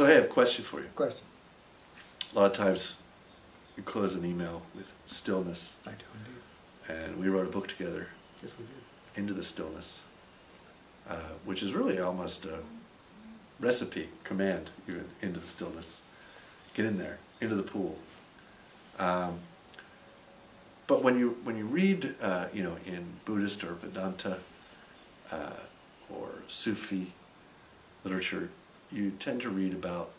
So hey, I have a question for you. Question. A lot of times you close an email with stillness, I do indeed. and we wrote a book together, Yes, we did. Into the Stillness, uh, which is really almost a recipe, command, even, into the stillness. Get in there, into the pool. Um, but when you, when you read, uh, you know, in Buddhist or Vedanta uh, or Sufi literature, you tend to read about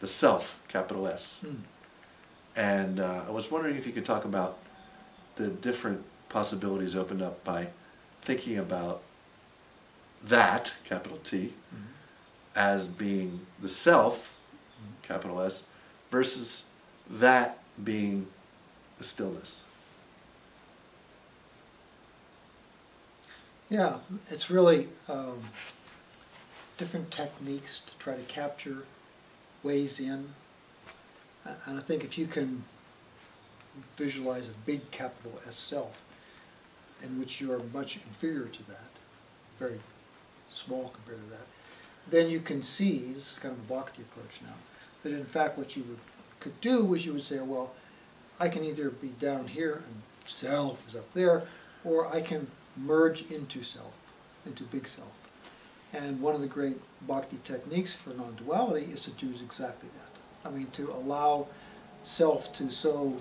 the self, capital S. Hmm. And uh, I was wondering if you could talk about the different possibilities opened up by thinking about that, capital T, Mhm. as being the self, capital S, versus that being the stillness. Yeah, it's really um, different techniques to try to capture ways in. And I think if you can visualize a big capital S self, in which you are much inferior to that, very small compared to that, then you can see, this is kind of a bhakti approach now, that in fact what you would, could do was you would say, well, I can either be down here and self is up there, or I can merge into self, into big self. And one of the great bhakti techniques for non-duality is to do exactly that. I mean, to allow self to so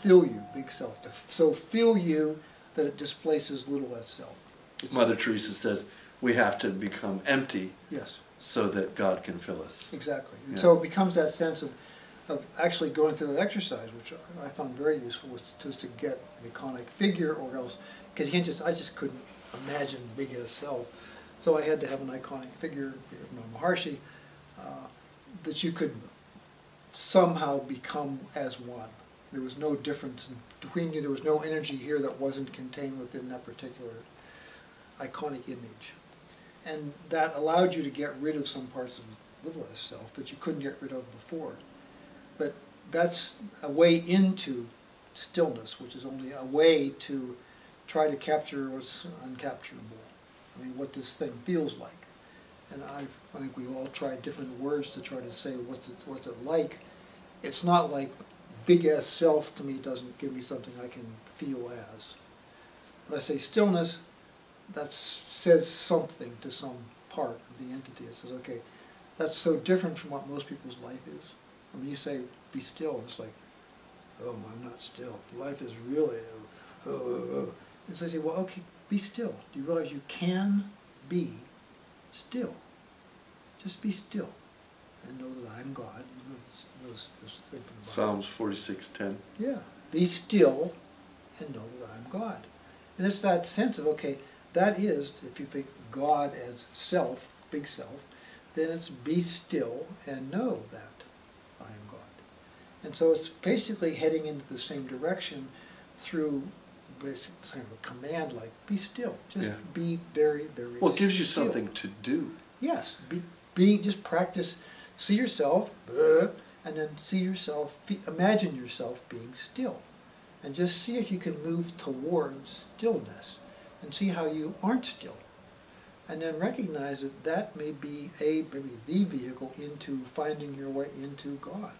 fill you, big self, to f- so fill you that it displaces little self. It's- Mother Teresa says we have to become empty Yes, so that God can fill us. exactly. And Yeah. so it becomes that sense of, of actually going through that exercise, which I found very useful, was just to get an iconic figure or else, because you can't just, I just couldn't imagine big as self. So I had to have an iconic figure, of Maharshi, uh, that you could somehow become as one. There was no difference between you, there was no energy here that wasn't contained within that particular iconic image. And that allowed you to get rid of some parts of s self that you couldn't get rid of before. But that's a way into stillness, which is only a way to try to capture what's uncapturable. I mean, what this thing feels like. And I, I think we've all tried different words to try to say what's it, what's it like. It's not like big S self to me doesn't give me something I can feel as. When I say stillness, that says something to some part of the entity. It says, okay, that's so different from what most people's life is. When you say be still, it's like, oh, I'm not still. Life is really, oh, oh, oh. oh. And so I say, well, okay, be still. Do you realize you can be still? Just be still and know that I'm God. You know this, this, this thing from. Psalms 46:10. Yeah, be still and know that I'm God. And it's that sense of, okay, that is, if you think God as self, big self, then it's be still and know that I am God. And so it's basically heading into the same direction through kind of a command like, be still. Just Yeah. be very, very Well, it gives you still. something to do. Yes, be, be just practice. See yourself, uh, and then see yourself. Imagine yourself being still, and just see if you can move towards stillness, and see how you aren't still, and then recognize that that may be a maybe the vehicle into finding your way into God.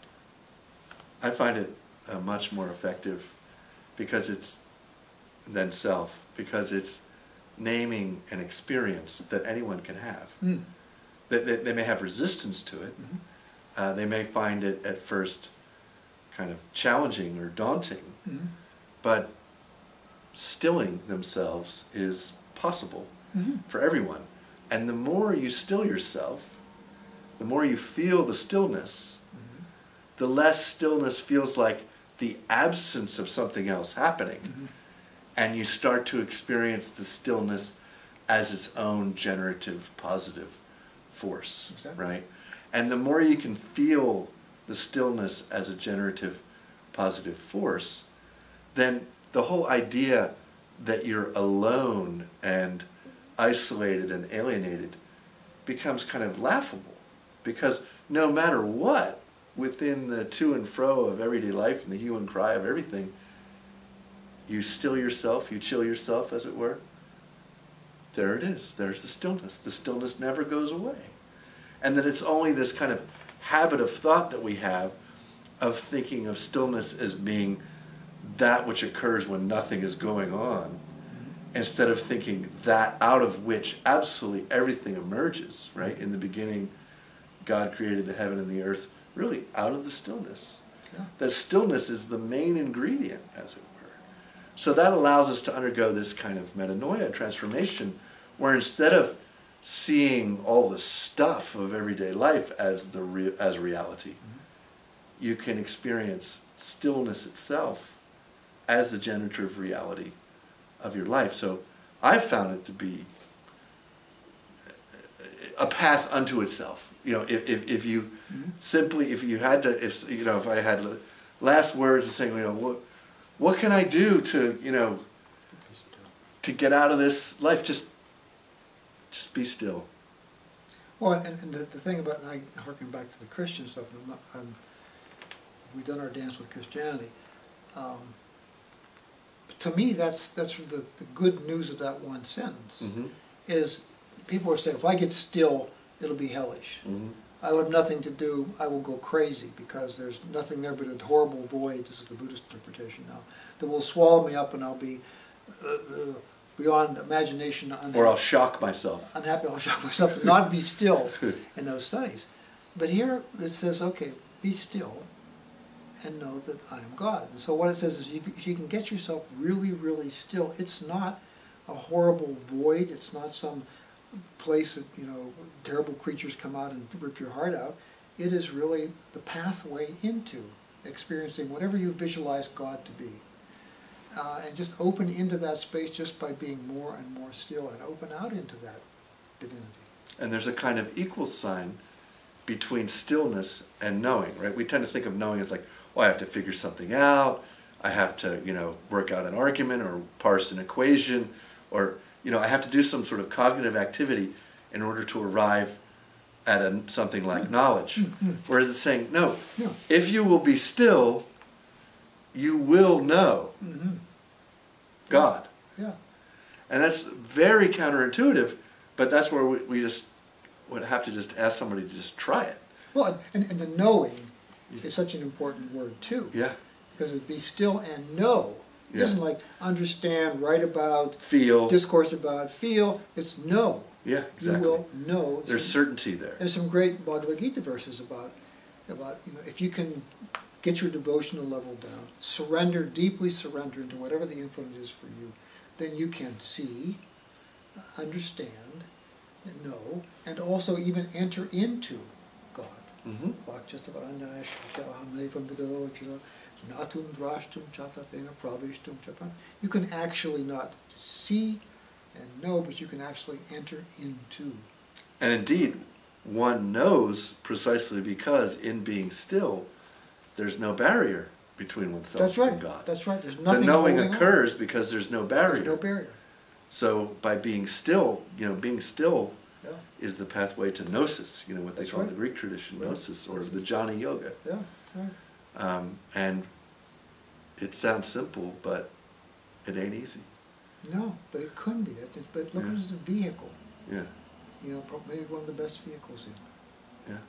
I find it uh, much more effective because it's than self because it's naming an experience that anyone can have. Mm. That they, they may have resistance to it. Mhm. Uh, they may find it at first kind of challenging or daunting, Mhm. but stilling themselves is possible Mhm. for everyone. And the more you still yourself, the more you feel the stillness, Mhm. the less stillness feels like the absence of something else happening. And you start to experience the stillness as its own generative positive force, Exactly. right? And the more you can feel the stillness as a generative positive force, then the whole idea that you're alone and isolated and alienated becomes kind of laughable because no matter what within the to and fro of everyday life and the hue and cry of everything you still yourself you chill yourself as it were there it is there's the stillness the stillness never goes away and that it's only this kind of habit of thought that we have of thinking of stillness as being that which occurs when nothing is going on instead of thinking that out of which absolutely everything emerges, right? In the beginning, God created the heaven and the earth really out of the stillness. Yeah. That stillness is the main ingredient, as it were. So that allows us to undergo this kind of metanoia transformation where instead of seeing all the stuff of everyday life as the re- as reality, mm-hmm. you can experience stillness itself as the generative reality of your life. So I've found it to be a path unto itself. You know, if, if, if you mm-hmm. simply, if you had to, if, you know, if I had last words of saying, you know, what, what can I do to, you know, to get out of this life? Just, just be still. Well, and, and the, the thing about, and I harken back to the Christian stuff, I'm not, I'm, we've done our dance with Christianity. Um, to me, that's, that's the, the good news of that one sentence, Mm-hmm. is people are saying, if I get still, it'll be hellish. Mm-hmm. I will have nothing to do, I will go crazy, because there's nothing there but a horrible void, this is the Buddhist interpretation now, that will swallow me up and I'll be uh, uh, beyond imagination unhappy. Or I'll shock myself. unhappy, I'll shock myself to not be still in those studies. But here it says, okay, be still and know that I am God. And so what it says is if if you can get yourself really, really still, it's not a horrible void, it's not some place that, you know, terrible creatures come out and rip your heart out. It is really the pathway into experiencing whatever you visualize God to be. Uh, and just open into that space just by being more and more still and open out into that divinity. And there's a kind of equal sign between stillness and knowing, right? We tend to think of knowing as like, oh, I have to figure something out. I have to, you know, work out an argument or parse an equation, or you know, I have to do some sort of cognitive activity in order to arrive at a, something like knowledge. Mhm. Whereas it's saying, no, Yeah. if you will be still, you will know Mm-hmm. God. Yeah. And that's very counterintuitive, but that's where we, we just would have to just ask somebody to just try it. Well, and, and the knowing is such an important word too. Yeah. Because it be still and know. It Yeah. isn't like understand, write about, Feel. discourse about, feel. It's know. yeah, exactly. You will know. There's Some- certainty there. There's some great Bhagavad Gita verses about, about you know, if you can get your devotional level down, surrender, deeply surrender into whatever the infinite is for you, then you can see, understand, know, and also even enter into God. hmm Vakchatavanyaya shishavahamnevam vidochana natum drashtum chatatena pravishtum chapan. You can actually not see and know, but you can actually enter into. And indeed, one knows precisely because in being still, there's no barrier between oneself That's right. and God. That's right. There's the nothing knowing holding on. occurs because there's no barrier. There's no barrier. So by being still, you know, being still Yeah, is the pathway to gnosis, you know, what they That's call in right. the Greek tradition, Yeah. gnosis, or the Jnana Yoga. yeah, right. Um, and it sounds simple, but it ain't easy. No, but it couldn't be. That's it. But look Yeah. at it as a vehicle. Yeah, You know, maybe one of the best vehicles. In. yeah.